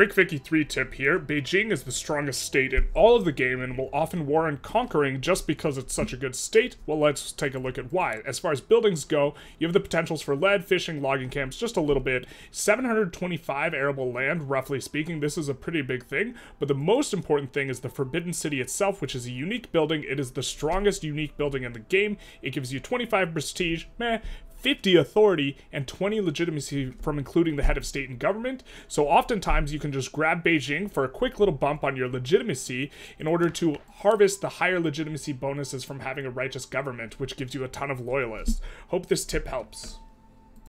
Quick Vicky 3 tip here. Beijing is the strongest state in all of the game and will often warrant conquering just because it's such a good state. Well, let's take a look at why. As far as buildings go, you have the potentials for lead, fishing, logging camps, just a little bit. 725 arable land, roughly speaking. This is a pretty big thing, but the most important thing is the Forbidden City itself, which is a unique building. It is the strongest unique building in the game. It gives you 25 prestige, meh, 50 authority and 20 legitimacy from including the head of state and government. So oftentimes you can just grab Beijing for a quick little bump on your legitimacy in order to harvest the higher legitimacy bonuses from having a righteous government, which gives you a ton of loyalists. Hope this tip helps.